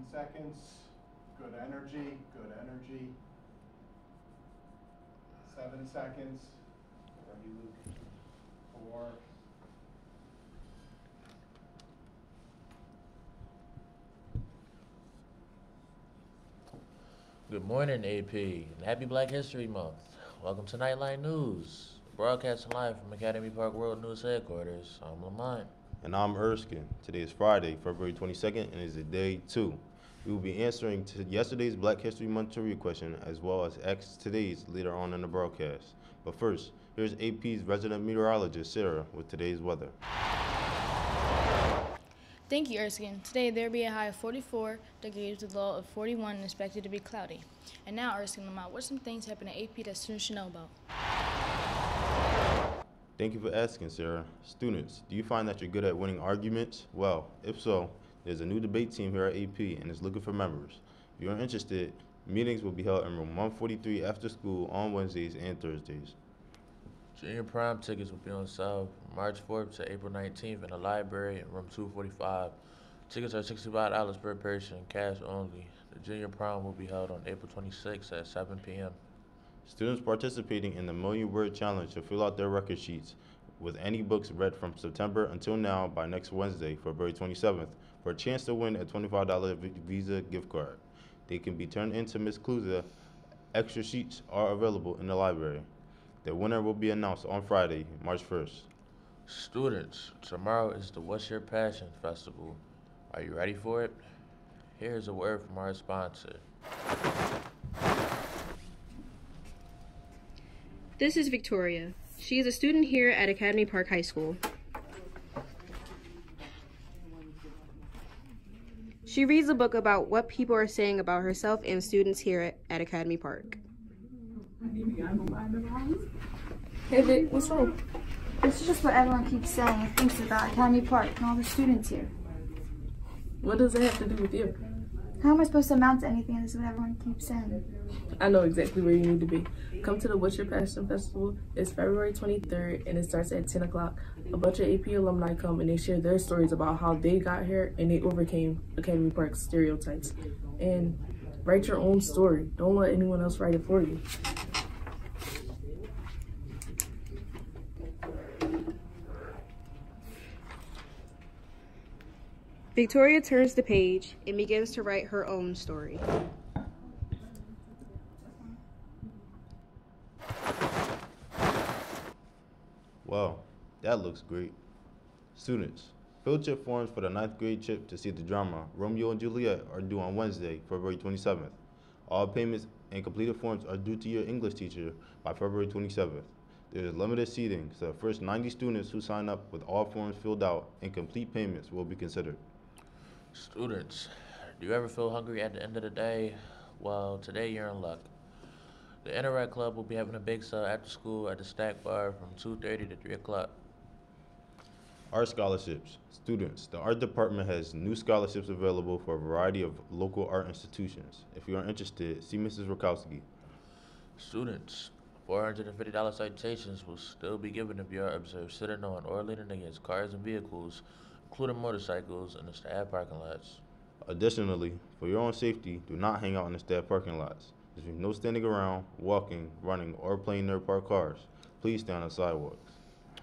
15 seconds. Good energy, good energy. Seven seconds. Ready, Luke? Four. Good morning, AP, and happy Black History Month. Welcome to Knightline News, broadcasting live from Academy Park World News Headquarters. I'm Lamont. And I'm Erskine. Today is Friday, February 22nd, and it is a day two. We will be answering to yesterday's Black History Month trivia question as well as ask today's later on in the broadcast. But first, here's AP's resident meteorologist, Sarah, with today's weather. Thank you, Erskine. Today there will be a high of 44 degrees with a low of 41 and expected to be cloudy. And now, Erskine Lamont, what some things happen at AP that students should know about? Thank you for asking, Sarah. Students, do you find that you're good at winning arguments? Well, if so, there's a new debate team here at AP and it's looking for members. If you're interested, meetings will be held in room 143 after school on Wednesdays and Thursdays. Junior prom tickets will be on sale March 4th to April 19th in the library in room 245. Tickets are $65 per person, cash only. The junior prom will be held on April 26th at 7 p.m. Students participating in the Million Word Challenge should fill out their record sheets with any books read from September until now by next Wednesday, February 27th, for a chance to win a $25 Visa gift card. They can be turned into Ms. Cluza. Extra sheets are available in the library. The winner will be announced on Friday, March 1st. Students, tomorrow is the What's Your Passion Festival. Are you ready for it? Here's a word from our sponsor. This is Victoria. She is a student here at Academy Park High School. She reads a book about what people are saying about herself and students here at, at Academy Park. Hey Vic, what's wrong? This is just what everyone keeps saying and thinks about Academy Park and all the students here. What does it have to do with you? How am I supposed to amount to anything? This is what everyone keeps saying. I know exactly where you need to be. Come to the What's Your Passion Festival. It's February 23rd and it starts at 10 o'clock. A bunch of AP alumni come and they share their stories about how they got here and they overcame Academy Park stereotypes. And write your own story. Don't let anyone else write it for you. Victoria turns the page and begins to write her own story. Wow, that looks great. Students, field trip forms for the ninth grade trip to see the drama Romeo and Juliet are due on Wednesday, February 27th. All payments and completed forms are due to your English teacher by February 27th. There is limited seating, so the first 90 students who sign up with all forms filled out and complete payments will be considered. Students, do you ever feel hungry at the end of the day? Well, today you're in luck. The Interact Club will be having a bake sale after school at the Stack Bar from 2.30 to 3 o'clock. Art scholarships. Students, the art department has new scholarships available for a variety of local art institutions. If you are interested, see Mrs. Rakowski. Students, $450 citations will still be given if you are observed sitting on or leaning against cars and vehicles, including motorcycles, in the staff parking lots. Additionally, for your own safety, do not hang out in the staff parking lots. There's no standing around, walking, running, or playing near parked cars. Please stay on the sidewalks.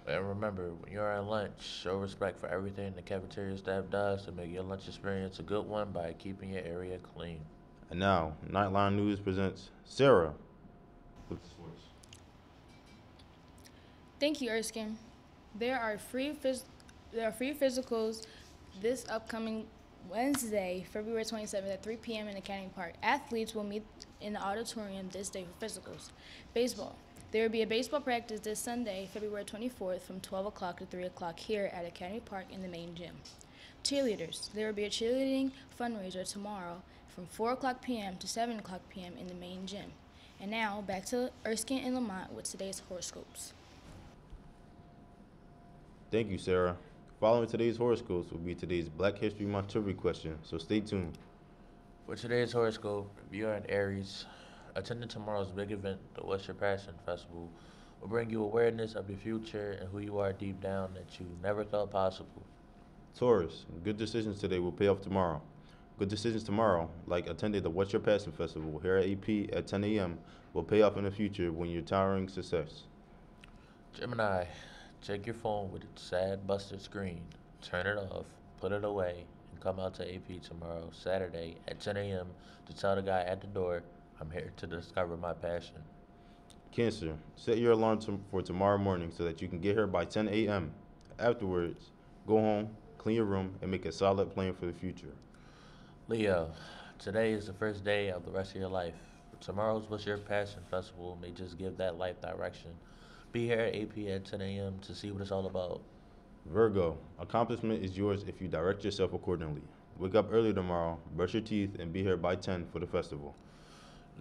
And remember, when you're at lunch, show respect for everything the cafeteria staff does to make your lunch experience a good one by keeping your area clean. And now, Knightline News presents Sarah with the sports. Thank you, Erskine. There are free phys- there are free physicals this upcoming Wednesday, February 27th at 3 p.m. in Academy Park. Athletes will meet in the auditorium this day for physicals. Baseball. There will be a baseball practice this Sunday, February 24th from 12 o'clock to 3 o'clock here at Academy Park in the main gym. Cheerleaders. There will be a cheerleading fundraiser tomorrow from 4 o'clock p.m. to 7 o'clock p.m. in the main gym. And now, back to Erskine and Lamont with today's horoscopes. Thank you, Sarah. Following today's horoscopes will be today's Black History Month trivia question, so stay tuned. For today's horoscope, if you are in Aries, attending tomorrow's big event, the What's Your Passion Festival, will bring you awareness of your future and who you are deep down that you never thought possible. Taurus, good decisions today will pay off tomorrow. Good decisions tomorrow, like attending the What's Your Passion Festival here at AP at 10 a.m., will pay off in the future when you're towering success. Gemini, check your phone with its sad busted screen. Turn it off, put it away, and come out to AP tomorrow, Saturday at 10 a.m. to tell the guy at the door, I'm here to discover my passion. Cancer, set your alarm to- for tomorrow morning so that you can get here by 10 a.m. Afterwards, go home, clean your room, and make a solid plan for the future. Leo, today is the first day of the rest of your life. Tomorrow's What's Your Passion Festival may just give that life direction. Be here at AP at 10 a.m. to see what it's all about. Virgo, accomplishment is yours if you direct yourself accordingly. Wake up early tomorrow, brush your teeth, and be here by 10 for the festival.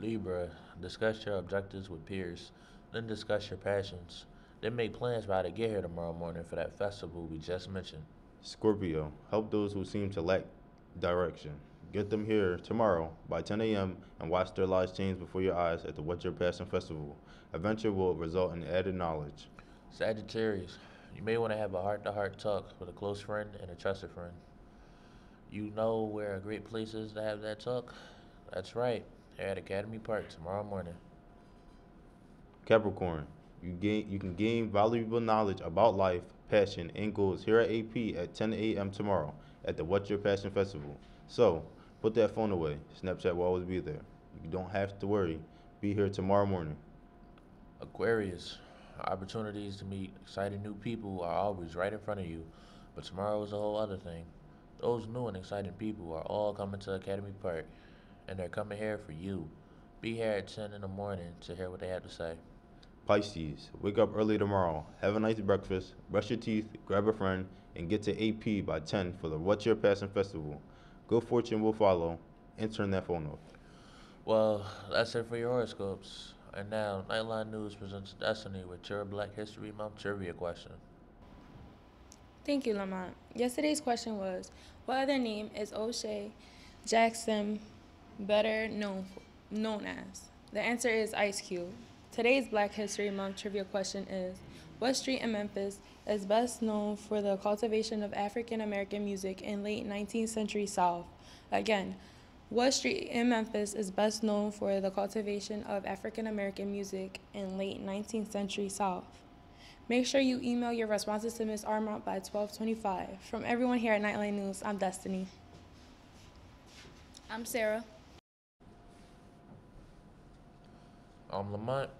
Libra, discuss your objectives with peers, then discuss your passions. Then make plans how to get here tomorrow morning for that festival we just mentioned. Scorpio, help those who seem to lack direction. Get them here tomorrow by 10 a.m. and watch their lives change before your eyes at the What's Your Passion Festival. Adventure will result in added knowledge. Sagittarius, you may want to have a heart to heart talk with a close friend and a trusted friend. You know where a great place is to have that talk? That's right, here at Academy Park tomorrow morning. Capricorn, you gain you can gain valuable knowledge about life, passion, and goals here at AP at 10 a.m. tomorrow at the What's Your Passion Festival. So, put that phone away. Snapchat will always be there. You don't have to worry. Be here tomorrow morning. Aquarius, opportunities to meet exciting new people are always right in front of you, but tomorrow is a whole other thing. Those new and exciting people are all coming to Academy Park, and they're coming here for you. Be here at 10 in the morning to hear what they have to say. Pisces, wake up early tomorrow, have a nice breakfast, brush your teeth, grab a friend, and get to AP by 10 for the What's Your Passion Festival. Good fortune will follow, and turn that phone off. Well, that's it for your horoscopes. And now, Knightline News presents Destiny with your Black History Month trivia question. Thank you, Lamont. Yesterday's question was, what other name is O'Shea Jackson better known known as? The answer is Ice Cube. Today's Black History Month trivia question is, what street in Memphis is best known for the cultivation of African American music in late 19th century South? Again, West street in Memphis is best known for the cultivation of African American music in late 19th century South? Make sure you email your responses to Ms. Armont by 1225. From everyone here at Knightline News, I'm Destiny. I'm Sarah. I'm Lamont.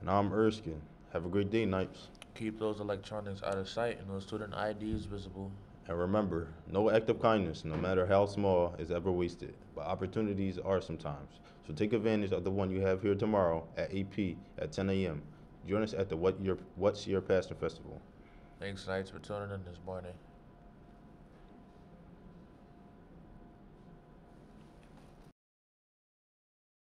And I'm Erskine. Have a great day, Knights. Keep those electronics out of sight and those student IDs visible. And remember, no act of kindness, no matter how small, is ever wasted. But opportunities are sometimes. So take advantage of the one you have here tomorrow at AP at 10 a.m. Join us at the What Your What's Your Passion Festival. Thanks, Knights, for tuning in this morning.